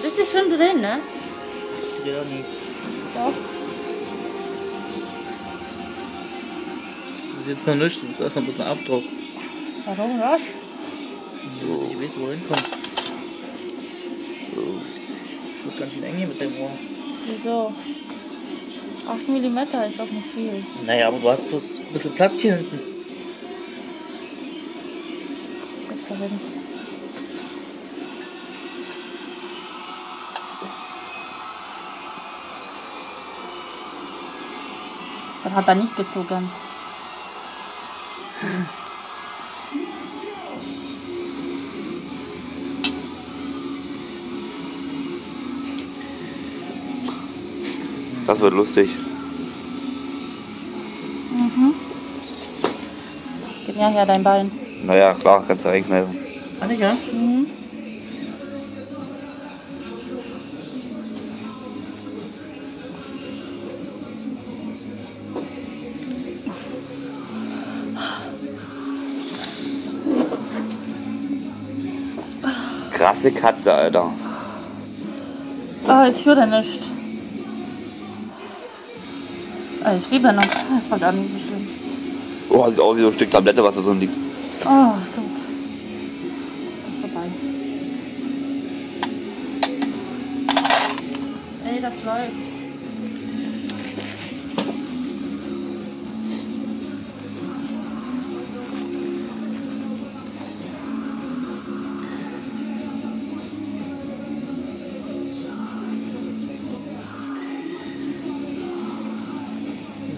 Solltest du schon drehen, ne? Ich drehe da nie. Doch. Das ist jetzt noch nichts, das ist erstmal bloß ein Abdruck. Warum was? Ich weiß, wo er hinkommt. Das wird ganz schön eng hier mit dem Ohr. Wieso? 8 mm ist doch nicht viel. Naja, aber du hast bloß ein bisschen Platz hier hinten. Guckst du hin. Das hat er nicht gezogen. Das wird lustig. Mhm. Gib mir her dein Bein. Naja, klar, kannst du reinkneifen. Kann ich ja? Mhm. Krasse Katze, Alter. Ah, ich höre nicht. Ah, ich liebe noch. Das war gar nicht so schlimm. Oh, das ist auch wie so ein Stück Tablette, was da so liegt. Oh, gut. Ist vorbei. Ey, das läuft.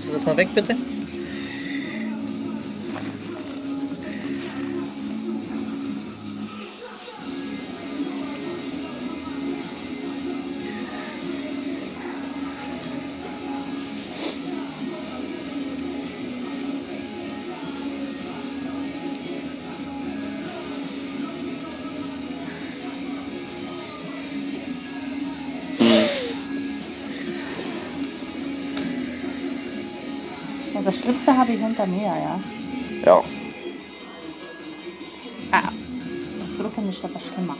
Nimmst du das mal weg, bitte? Ja, das Schlimmste habe ich hinter mir, ja. Ja. Ah, das Drücken ist etwas schlimmer.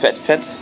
Fett, fett.